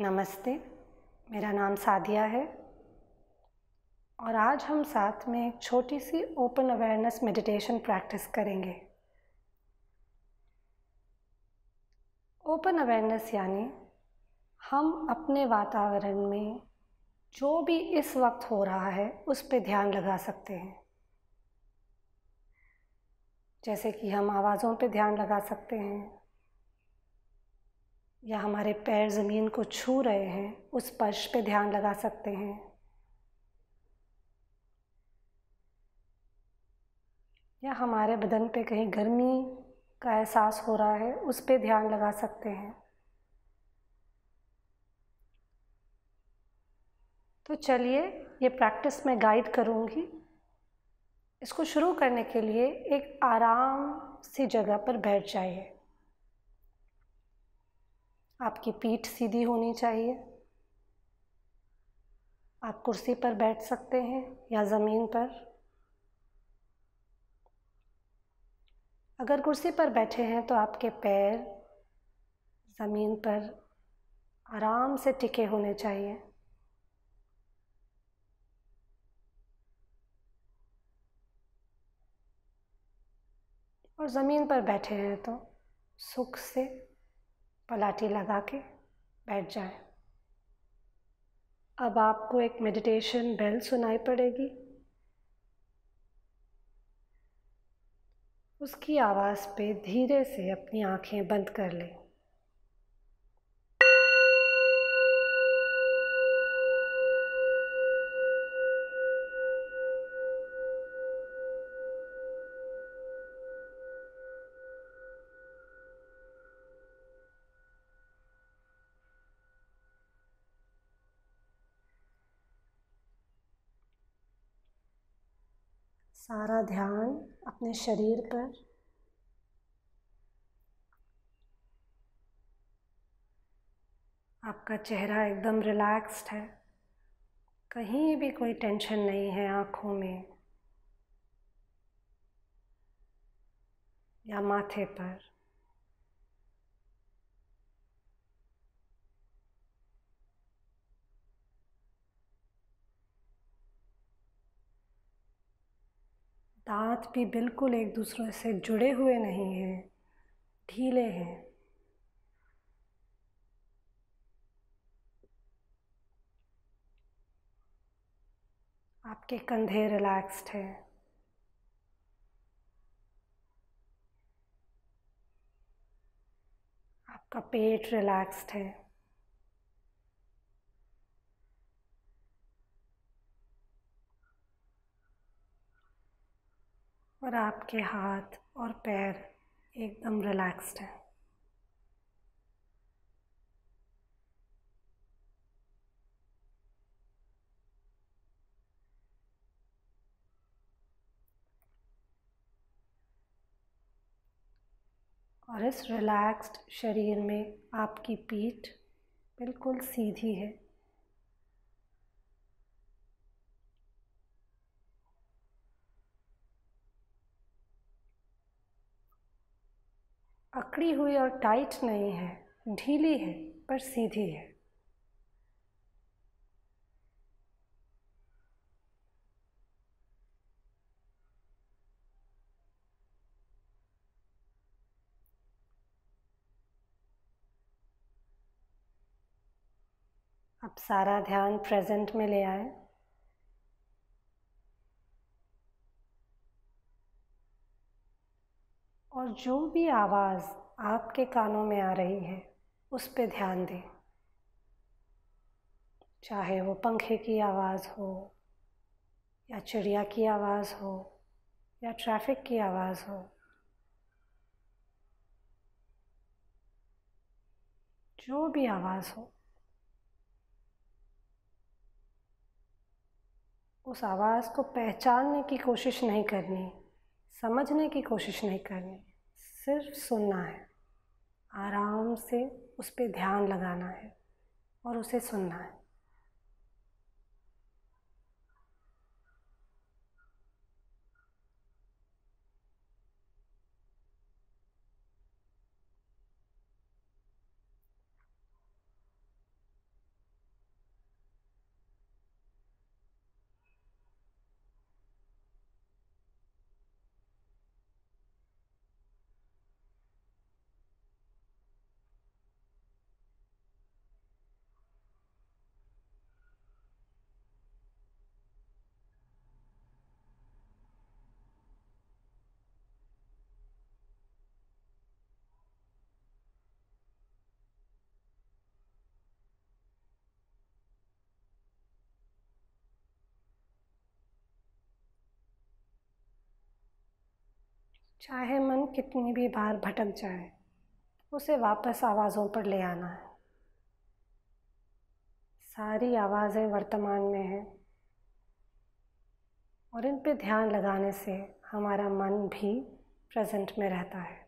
नमस्ते, मेरा नाम सादिया है और आज हम साथ में एक छोटी सी ओपन अवेयरनेस मेडिटेशन प्रैक्टिस करेंगे। ओपन अवेयरनेस यानी हम अपने वातावरण में जो भी इस वक्त हो रहा है, उस पर ध्यान लगा सकते हैं। जैसे कि हम आवाज़ों पे ध्यान लगा सकते हैं। या हमारे पैर ज़मीन को छू रहे हैं, उस स्पर्श पे ध्यान लगा सकते हैं। या हमारे बदन पे कहीं गर्मी का एहसास हो रहा है, उस पे ध्यान लगा सकते हैं। तो चलिए, ये प्रैक्टिस मैं गाइड करूँगी। इसको शुरू करने के लिए एक आराम सी जगह पर बैठ जाइए। आपकी पीठ सीधी होनी चाहिए। आप कुर्सी पर बैठ सकते हैं या ज़मीन पर। अगर कुर्सी पर बैठे हैं तो आपके पैर ज़मीन पर आराम से टिके होने चाहिए। और ज़मीन पर बैठे हैं तो सुख से पलाटी लगा के बैठ जाए। अब आपको एक मेडिटेशन बेल सुनाई पड़ेगी। उसकी आवाज़ पे धीरे से अपनी आँखें बंद कर लें। सारा ध्यान अपने शरीर पर। आपका चेहरा एकदम रिलैक्स्ड है। कहीं भी कोई टेंशन नहीं है आँखों में। या माथे पर। दांत भी बिल्कुल एक दूसरे से जुड़े हुए नहीं हैं, ढीले हैं। आपके कंधे रिलैक्स्ड हैं। आपका पेट रिलैक्स्ड है। आपके हाथ और पैर एकदम रिलैक्स्ड हैं। और इस रिलैक्स्ड शरीर में आपकी पीठ बिल्कुल सीधी है। अकड़ी हुई और टाइट नहीं है, ढीली है, पर सीधी है। अब सारा ध्यान प्रेजेंट में ले आए। और जो भी आवाज़ आपके कानों में आ रही है, उस पर ध्यान दें। चाहे वो पंखे की आवाज़ हो, या चिड़िया की आवाज़ हो, या ट्रैफ़िक की आवाज़ हो। जो भी आवाज़ हो, उस आवाज़ को पहचानने की कोशिश नहीं करनी, समझने की कोशिश नहीं करनी। सिर्फ़ सुनना है। आराम से उस पर ध्यान लगाना है और उसे सुनना है। चाहे मन कितनी भी बार भटक जाए, उसे वापस आवाज़ों पर ले आना है। सारी आवाज़ें वर्तमान में हैं और इन पे ध्यान लगाने से हमारा मन भी प्रेजेंट में रहता है।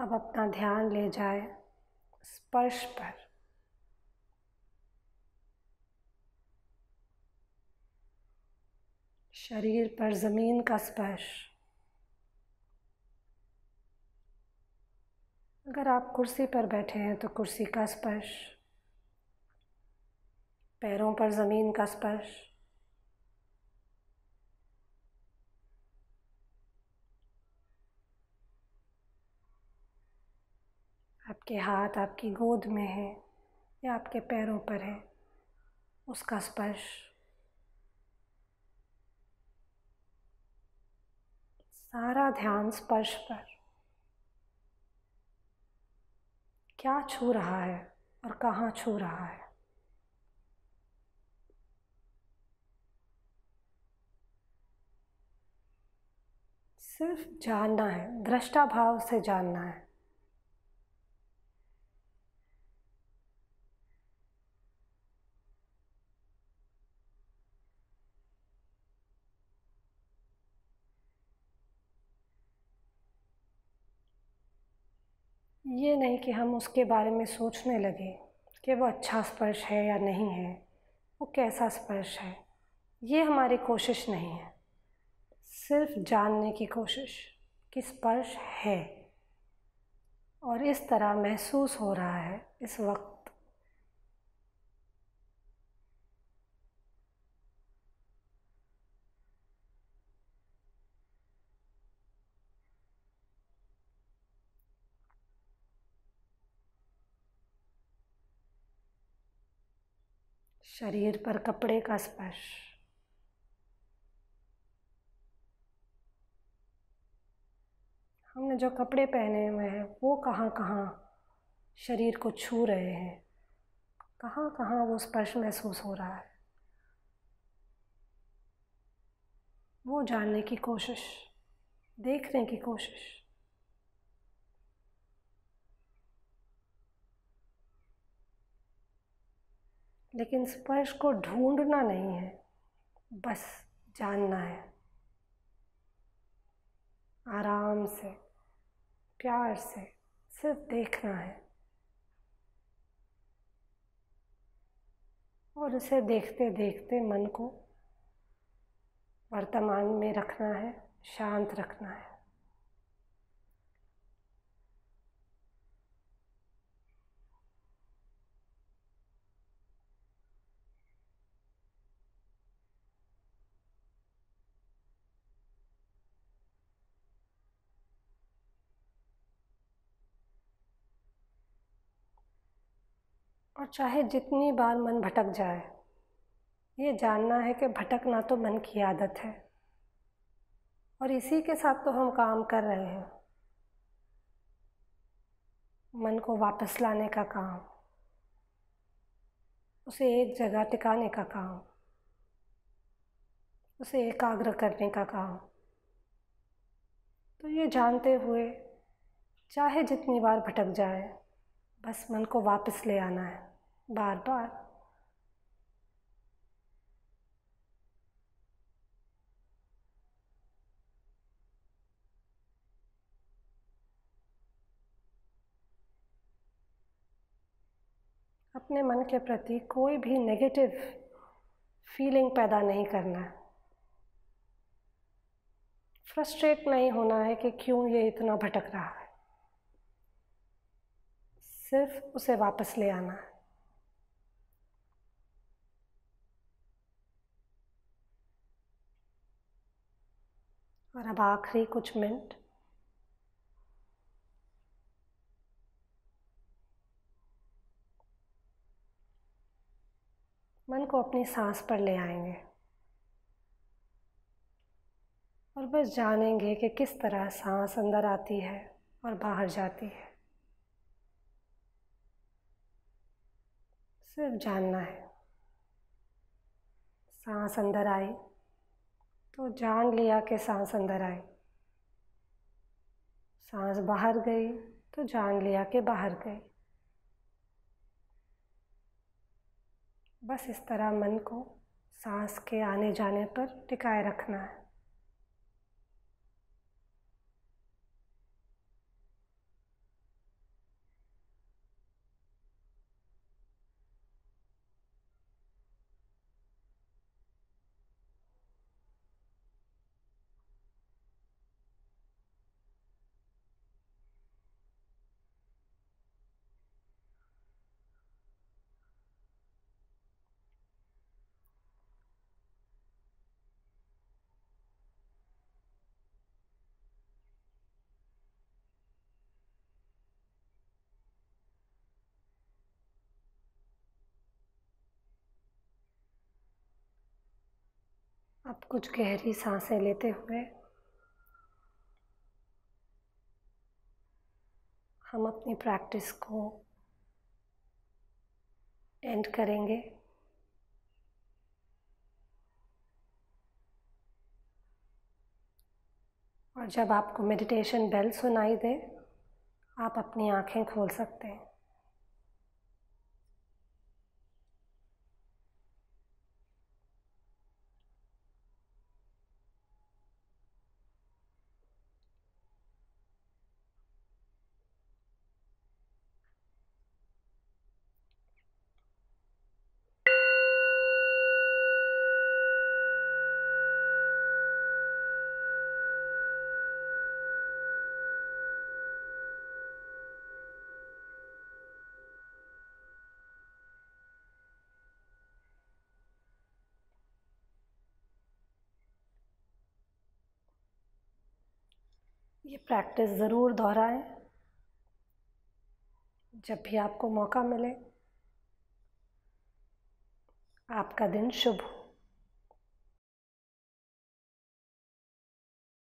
अब अपना ध्यान ले जाए स्पर्श पर। शरीर पर ज़मीन का स्पर्श। अगर आप कुर्सी पर बैठे हैं तो कुर्सी का स्पर्श। पैरों पर ज़मीन का स्पर्श। आपके हाथ आपकी गोद में है या आपके पैरों पर है, उसका स्पर्श। सारा ध्यान स्पर्श पर। क्या छू रहा है और कहाँ छू रहा है? सिर्फ़ जानना है दृष्टा भाव से जानना है। ये नहीं कि हम उसके बारे में सोचने लगे कि वो अच्छा स्पर्श है या नहीं है, वो कैसा स्पर्श है। ये हमारी कोशिश नहीं है। सिर्फ़ जानने की कोशिश कि स्पर्श है और इस तरह महसूस हो रहा है इस वक्त। शरीर पर कपड़े का स्पर्श। हमने जो कपड़े पहने हुए हैं, वो कहाँ कहाँ शरीर को छू रहे हैं? कहाँ कहाँ वो स्पर्श महसूस हो रहा है? वो जानने की कोशिश, देखने की कोशिश। लेकिन स्पर्श को ढूंढना नहीं है, बस जानना है। आराम से, प्यार से सिर्फ़ देखना है। और उसे देखते देखते मन को वर्तमान में रखना है, शांत रखना है। चाहे जितनी बार मन भटक जाए। ये जानना है कि भटकना तो मन की आदत है। और इसी के साथ तो हम काम कर रहे हैं। मन को वापस लाने का काम। उसे एक जगह टिकाने का काम। उसे एकाग्र करने का काम। तो ये जानते हुए, चाहे जितनी बार भटक जाए, बस मन को वापस ले आना है। बार बार। अपने मन के प्रति कोई भी नेगेटिव फीलिंग पैदा नहीं करना। फ्रस्ट्रेट नहीं होना है कि क्यों ये इतना भटक रहा है। सिर्फ़ उसे वापस ले आना। है और अब आखिरी कुछ मिनट। मन को अपनी सांस पर ले आएँगे। और बस जानेंगे कि किस तरह सांस अंदर आती है और बाहर जाती है। सिर्फ़ जानना है। सांस अंदर आई। तो जान लिया कि सांस अंदर आई। सांस बाहर गई तो जान लिया कि बाहर गई। बस इस तरह मन को सांस के आने जाने पर टिकाए रखना है। अब कुछ गहरी साँसें लेते हुए हम अपनी प्रैक्टिस को एंड करेंगे। और जब आपको मेडिटेशन बेल सुनाई दे, आप अपनी आँखें खोल सकते हैं। ये प्रैक्टिस ज़रूर दोहराएँ। जब भी आपको मौका मिले आपका दिन शुभ हो।